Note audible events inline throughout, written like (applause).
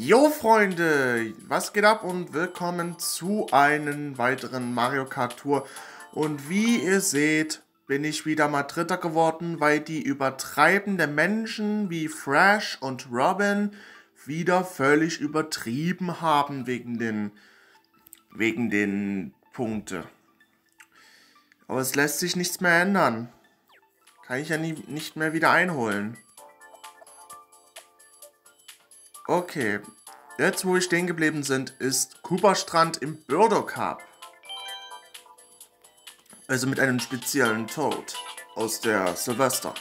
Jo Freunde, was geht ab und willkommen zu einem weiteren Mario Kart Tour. Und wie ihr seht, bin ich wieder mal Dritter geworden, weil die übertreibenden Menschen wie Fresh und Robin wieder völlig übertrieben haben wegen den, wegen den Punkte. Aber es lässt sich nichts mehr ändern. Kann ich ja nie, nicht mehr wieder einholen. Okay, jetzt wo wir stehen geblieben sind, ist Cooper-Strand im Birdo Cup. Also mit einem speziellen Toad aus der Silvester.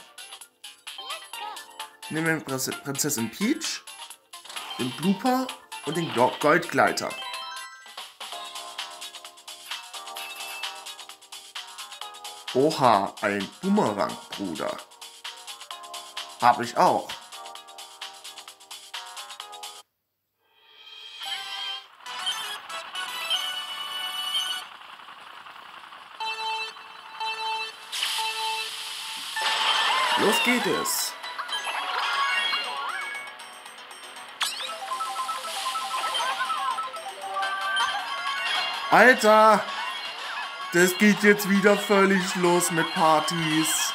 Nehmen wir Prinzessin Peach, den Blooper und den Goldgleiter. Oha, ein Boomerang, Bruder. Hab ich auch. Geht es. Alter! Das geht jetzt wieder völlig los mit Partys.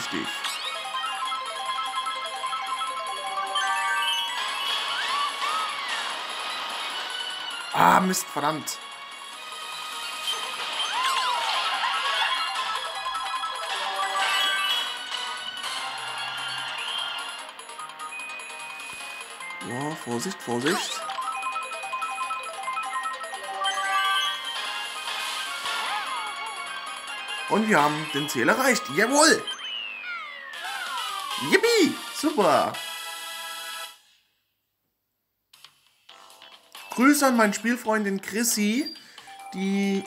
Vorsichtig. Ah, Mist, verdammt. Ja, Vorsicht, Vorsicht. Und wir haben den Ziel erreicht. Jawohl! Super! Grüße an meine Spielfreundin Chrissy, die,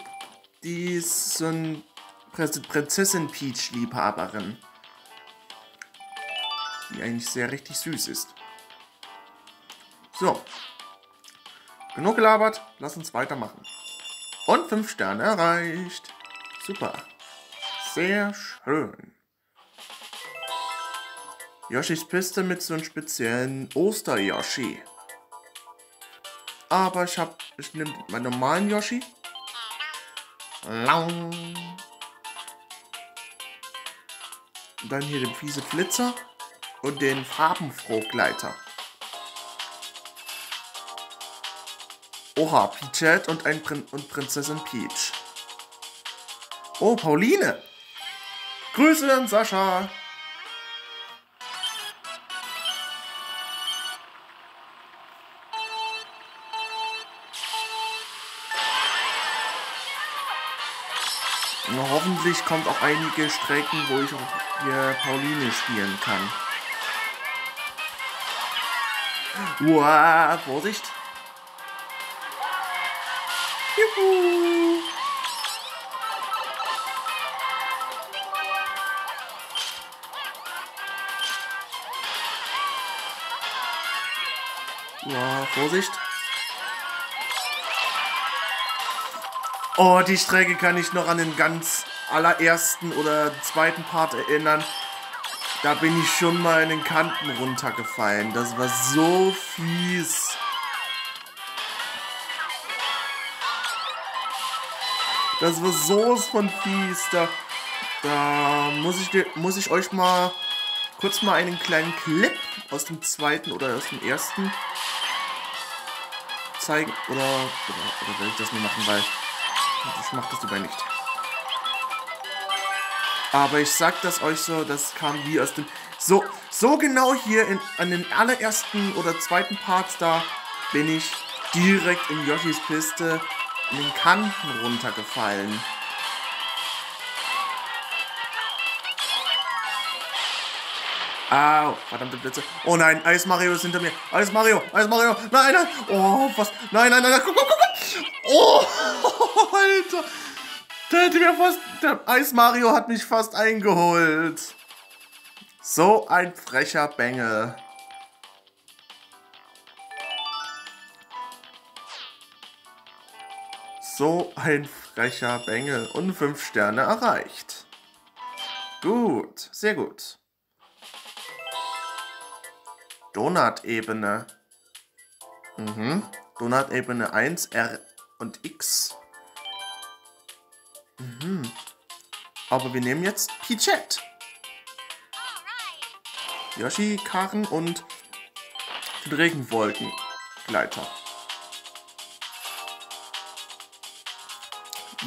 die ist so eine Prinzessin Peach Liebhaberin. Die eigentlich sehr richtig süß ist. So. Genug gelabert, lass uns weitermachen. Und 5 Sterne erreicht. Super. Sehr schön. Yoshis Piste mit so einem speziellen Oster-Yoshi. Aber ich hab, ich nehme meinen normalen Yoshi. Und dann hier den fiese Flitzer und den Farbenfrohgleiter. Oha, Peachette und, ein Prin und Prinzessin Peach. Oh, Pauline. Grüße an Sascha. Na, hoffentlich kommt auch einige Strecken, wo ich auch hier Pauline spielen kann. Uah, Vorsicht. Juhu. Ja, Vorsicht. Oh, die Strecke kann ich noch an den ganz allerersten oder zweiten Part erinnern. Da bin ich schon mal in den Kanten runtergefallen. Das war so fies. Das war sowas von fies. Da, da muss, ich, muss ich euch mal kurz mal einen kleinen Clip aus dem zweiten oder aus dem ersten zeigen. Oder, oder, oder will ich das nicht machen, weil ich mach das dabei nicht. Aber ich sag das euch so, das kam wie aus dem... So, so genau hier in, an den allerersten oder zweiten Parts da bin ich direkt in Yoshis Piste in den Kanten runtergefallen. Au, verdammte Blitze. Oh nein, Eis Mario ist hinter mir. Eis Mario, Eis Mario. Nein, nein. Oh, was? Nein, nein, nein, nein. Guck, guck, guck. Oh, (laughs) Alter. Der hätte mir fast. Der Eis Mario hat mich fast eingeholt. So ein frecher Bengel. So ein frecher Bengel. Und fünf Sterne erreicht. Gut, sehr gut. Donut-Ebene. Mhm. Donut-Ebene 1, R und X. Aber wir nehmen jetzt Pichette. Yoshi, Karren und den Regenwolkengleiter.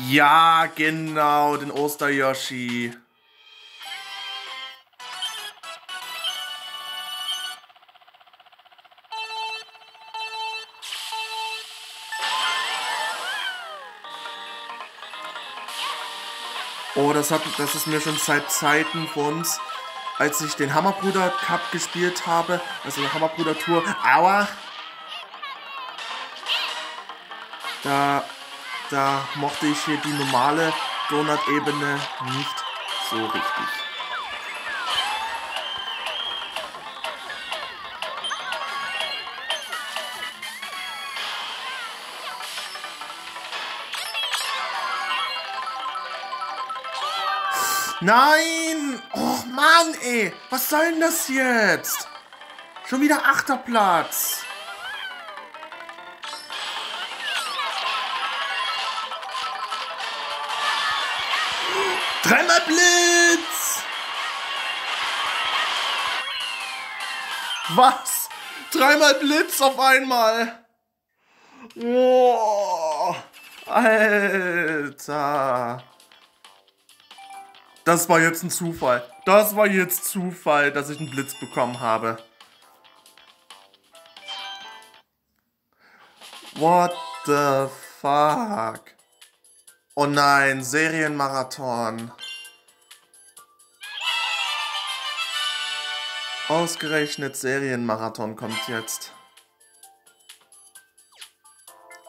Ja, genau, den Oster-Yoshi. Oh, das, hat, das ist mir schon seit Zeiten von uns, als ich den Hammerbruder Cup gespielt habe, also eine Hammerbruder Tour. Aua! Da, da mochte ich hier die normale Donut-Ebene nicht so richtig. Nein! Oh Mann, ey! Was soll denn das jetzt? Schon wieder achter Platz. Dreimal Blitz! Was? Dreimal Blitz auf einmal! Oh, Alter! Das war jetzt ein Zufall. Das war jetzt Zufall, dass ich einen Blitz bekommen habe. What the fuck? Oh nein, Serienmarathon. Ausgerechnet Serienmarathon kommt jetzt.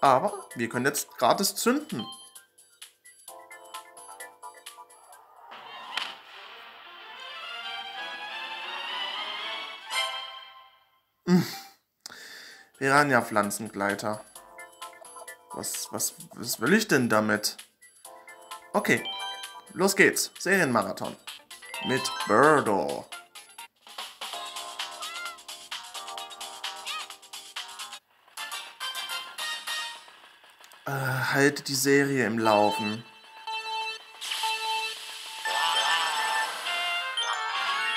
Aber wir können jetzt gratis zünden. Piranha-Pflanzengleiter. Was, was, was will ich denn damit? Okay, los geht's. Serienmarathon. Mit Birdo. Äh, halte die Serie im Laufen.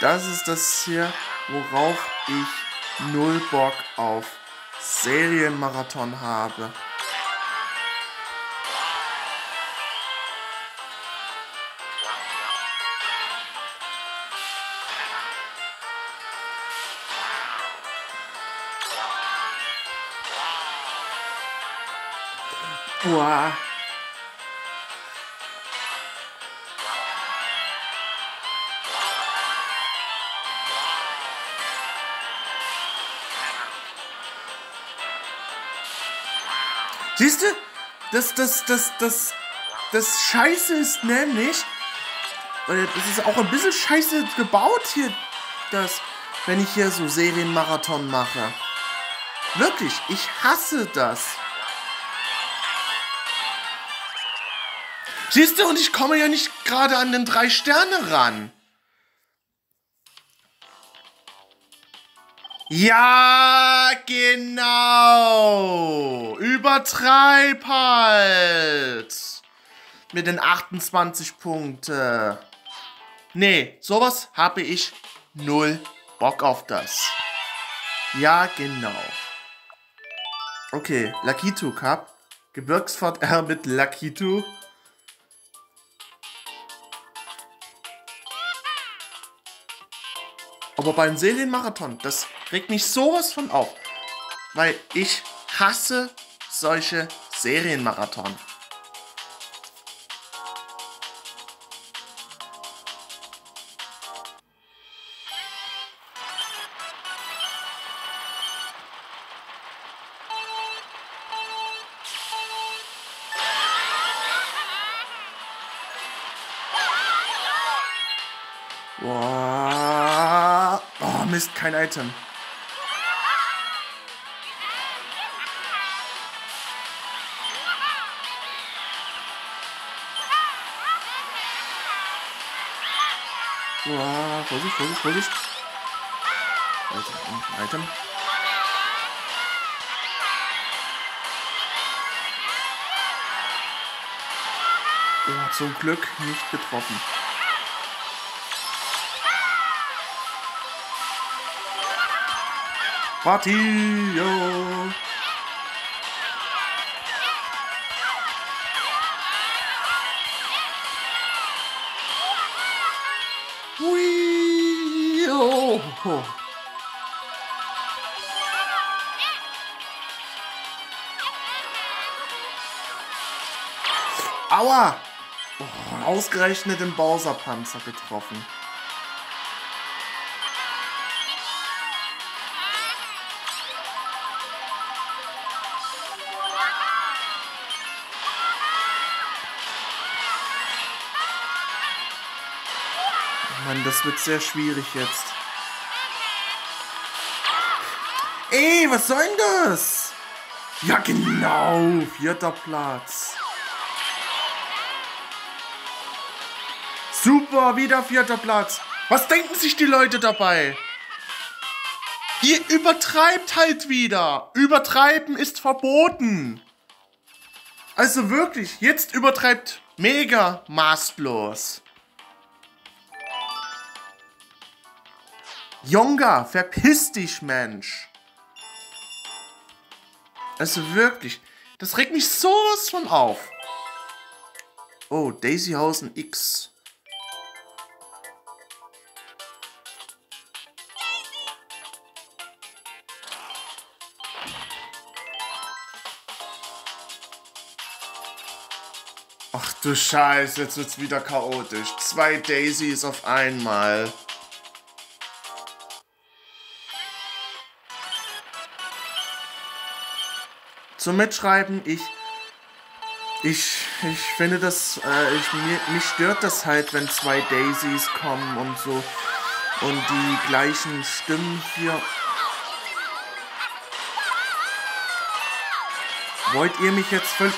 Das ist das hier, worauf ich null Bock auf Serienmarathon habe. Boah. Siehst du? Das, das, das, das, das Scheiße ist nämlich, das ist auch ein bisschen scheiße gebaut hier, das, wenn ich hier so Serienmarathon mache. Wirklich, ich hasse das. Siehst du, und ich komme ja nicht gerade an den drei Sterne ran. Ja, genau. Übertreib halt. Mit den 28 Punkten. Nee, sowas habe ich null Bock auf das. Ja, genau. Okay, Lakitu Cup. Gebirgsfahrt R mit Lakitu. Aber beim Serienmarathon, das regt mich sowas von auf. Weil ich hasse solche Serienmarathon. Kein Item. Boah, Vorsicht, Vorsicht, Vorsicht. Item, Item. Oh, zum Glück nicht getroffen. Party, yo. Aua! Oh, ausgerechnet den Bowser-Panzer getroffen. Wird sehr schwierig jetzt. Ey, was soll denn das? Ja, genau. Vierter Platz. Super, wieder vierter Platz. Was denken sich die Leute dabei? Ihr übertreibt halt wieder. Übertreiben ist verboten. Also wirklich, jetzt übertreibt mega maßlos. Jonga, verpiss dich, Mensch. Also wirklich, das regt mich sowas von auf. Oh, Daisyhausen X. Ach du Scheiße, jetzt wird's wieder chaotisch. Zwei Daisies auf einmal. Zum Mitschreiben, ich, ich, ich finde das, äh, ich, mir, mich stört das halt, wenn zwei Daisies kommen und so und die gleichen Stimmen hier. Wollt ihr mich jetzt völlig...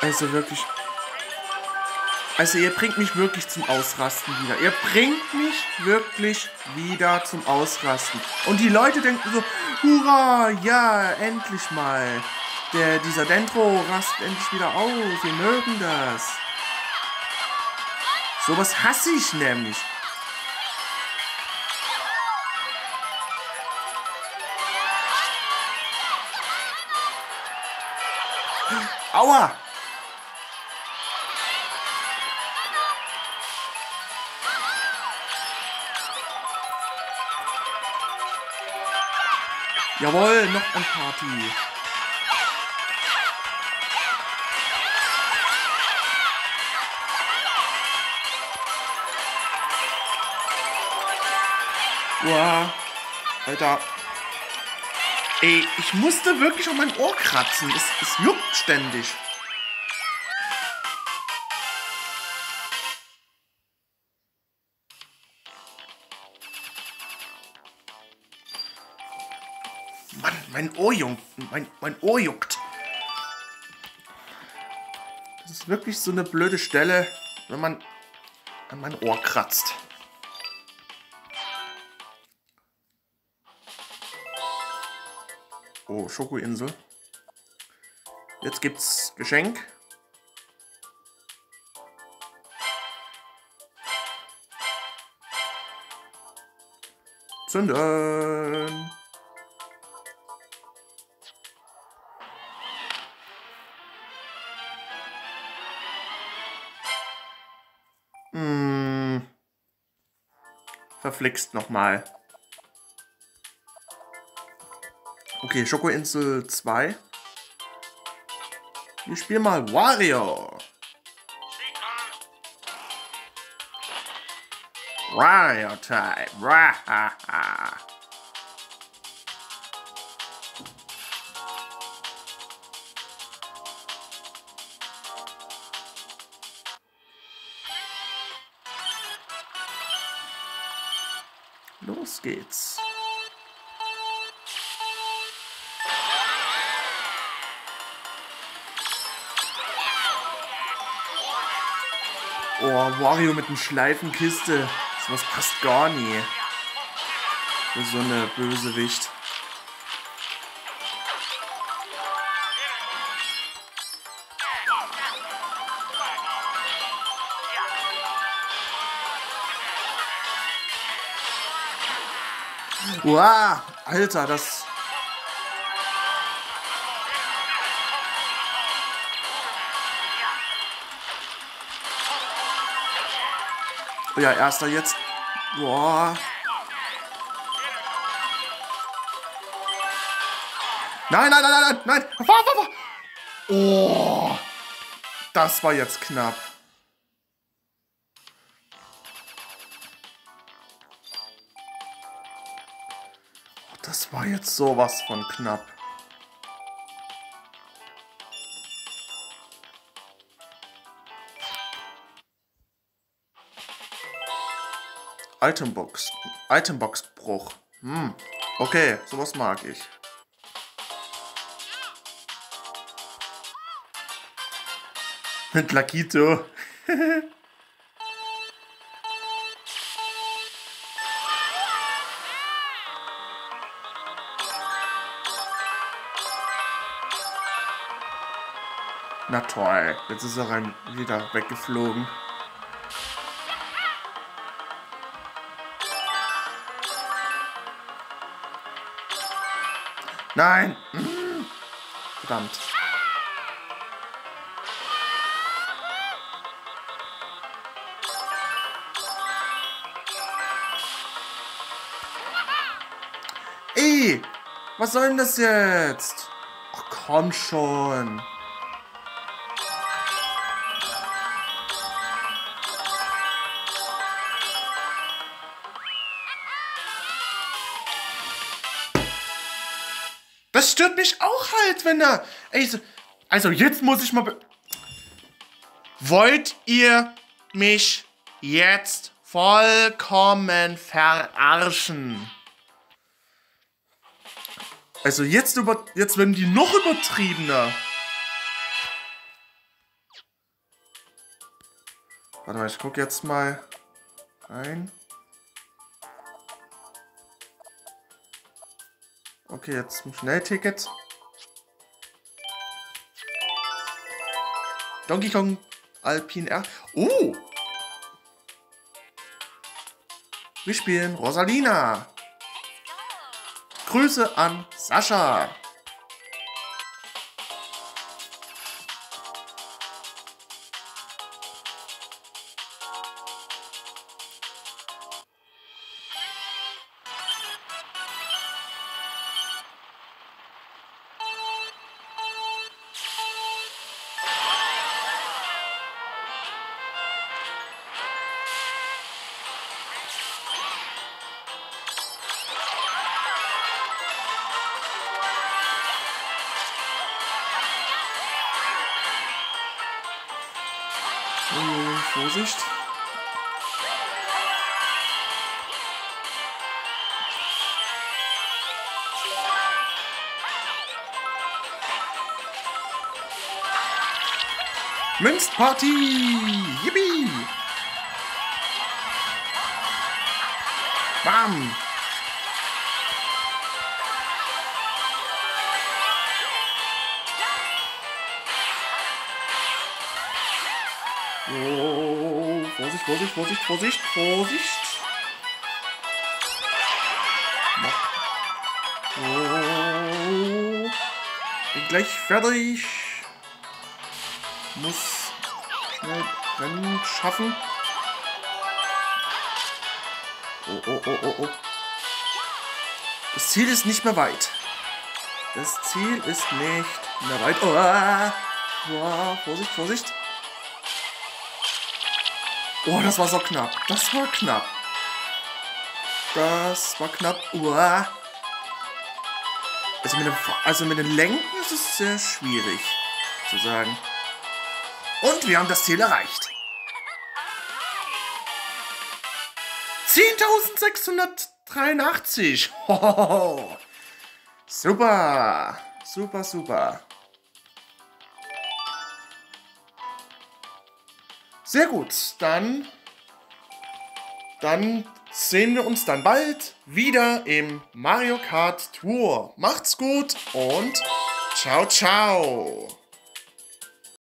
Also wirklich... Also ihr bringt mich wirklich zum Ausrasten wieder. Ihr bringt mich wirklich wieder zum Ausrasten. Und die Leute denken so, hurra, ja, endlich mal. Der, dieser Dendro rastet endlich wieder aus. Wir mögen das. Sowas hasse ich nämlich. Aua! Jawohl, noch ein Party. Wow. Alter. Ey, ich musste wirklich um mein Ohr kratzen. Es, es juckt ständig. Mein Ohr juckt. Mein, mein Ohr juckt. Das ist wirklich so eine blöde Stelle, wenn man an mein Ohr kratzt. Oh, Schokoinsel. Jetzt gibt's Geschenk. Zünden. Verflixt nochmal. Okay, Schokoinsel 2. Wir spielen mal Wario. Wario Time. Los geht's. Oh, Wario mit einem Schleifenkiste. Sowas passt gar nie. So eine Bösewicht. Wow, Alter, das... Oh ja, erster jetzt. Boah. Nein, nein, nein, nein, nein. Oh. Das war jetzt knapp. War jetzt sowas von knapp. Itembox. Itembox-Bruch. Hm. Okay, sowas mag ich. Mit Lakito. (laughs) Na toll, jetzt ist er rein wieder weggeflogen. Nein! Hm. Verdammt. Ey! Was soll denn das jetzt? Ach komm schon. Das stört mich auch halt, wenn er... Also, also jetzt muss ich mal... Wollt ihr mich jetzt vollkommen verarschen? Also jetzt über... Jetzt werden die noch übertriebener. Warte mal, ich gucke jetzt mal rein. Okay, jetzt ein Schnellticket. Donkey Kong Alpine R. Oh! Wir spielen Rosalina. Grüße an Sascha. Vorsicht. Münzparty! Yippie! Bam! Oh, Vorsicht, Vorsicht, Vorsicht, Vorsicht, Vorsicht. Oh, bin gleich fertig. Muss schnell Rennen schaffen. Oh, oh, oh, oh, oh. Das Ziel ist nicht mehr weit. Das Ziel ist nicht mehr weit. Oh, oh, Vorsicht, Vorsicht. Oh, das war so knapp. Das war knapp. Das war knapp. Uah. Also mit, dem, also mit den Lenken ist es sehr schwierig zu sagen. Und wir haben das Ziel erreicht. 10.600 83. (laughs) Hohoho. Super, super, super. Sehr gut, dann, dann sehen wir uns dann bald wieder im Mario Kart Tour. Macht's gut und ciao, ciao.